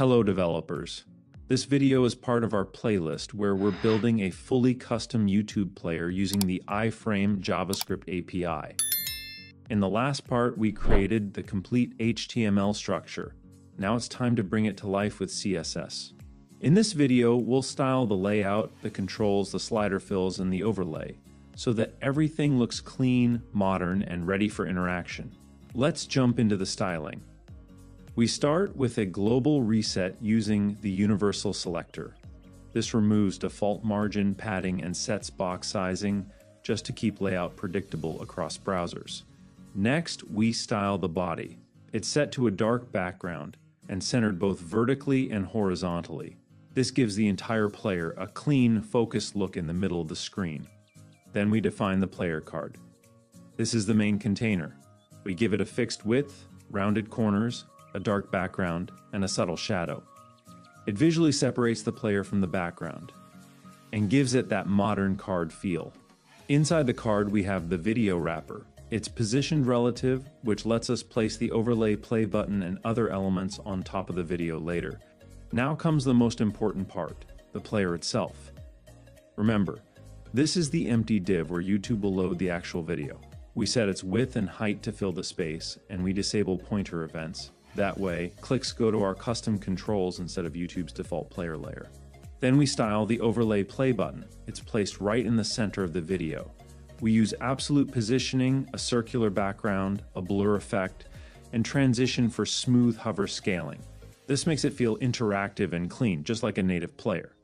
Hello developers. This video is part of our playlist where we're building a fully custom YouTube player using the iframe JavaScript API. In the last part, we created the complete HTML structure. Now it's time to bring it to life with CSS. In this video, we'll style the layout, the controls, the slider fills, and the overlay, so that everything looks clean, modern, and ready for interaction. Let's jump into the styling. We start with a global reset using the universal selector. This removes default margin, padding, and sets box sizing just to keep layout predictable across browsers. Next, we style the body. It's set to a dark background and centered both vertically and horizontally. This gives the entire player a clean, focused look in the middle of the screen. Then we define the player card. This is the main container. We give it a fixed width, rounded corners, a dark background, and a subtle shadow. It visually separates the player from the background and gives it that modern card feel. Inside the card, we have the video wrapper. It's positioned relative, which lets us place the overlay play button and other elements on top of the video later. Now comes the most important part, the player itself. Remember, this is the empty div where YouTube will load the actual video. We set its width and height to fill the space, and we disable pointer events. That way, clicks go to our custom controls instead of YouTube's default player layer. Then we style the overlay play button. It's placed right in the center of the video. We use absolute positioning, a circular background, a blur effect, and transition for smooth hover scaling. This makes it feel interactive and clean, just like a native player.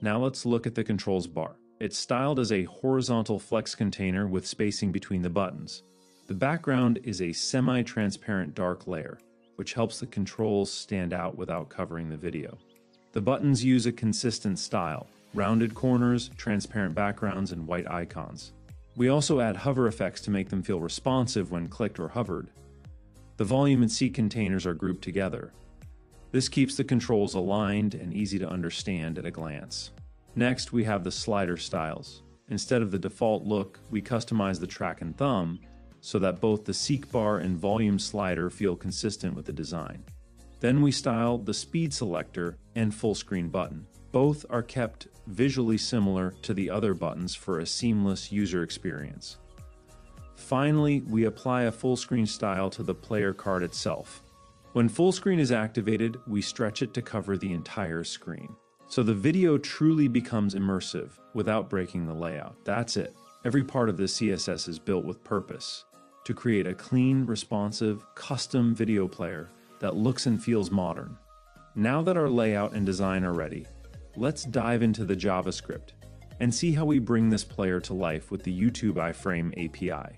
Now let's look at the controls bar. It's styled as a horizontal flex container with spacing between the buttons. The background is a semi-transparent dark layer which helps the controls stand out without covering the video. The buttons use a consistent style, rounded corners, transparent backgrounds, and white icons. We also add hover effects to make them feel responsive when clicked or hovered. The volume and seek containers are grouped together. This keeps the controls aligned and easy to understand at a glance. Next, we have the slider styles. Instead of the default look, we customize the track and thumb so that both the seek bar and volume slider feel consistent with the design. Then we style the speed selector and full screen button. Both are kept visually similar to the other buttons for a seamless user experience. Finally, we apply a full screen style to the player card itself. When full screen is activated, we stretch it to cover the entire screen. So the video truly becomes immersive without breaking the layout. That's it. Every part of the CSS is built with purpose to create a clean, responsive, custom video player that looks and feels modern. Now that our layout and design are ready, let's dive into the JavaScript and see how we bring this player to life with the YouTube iframe API.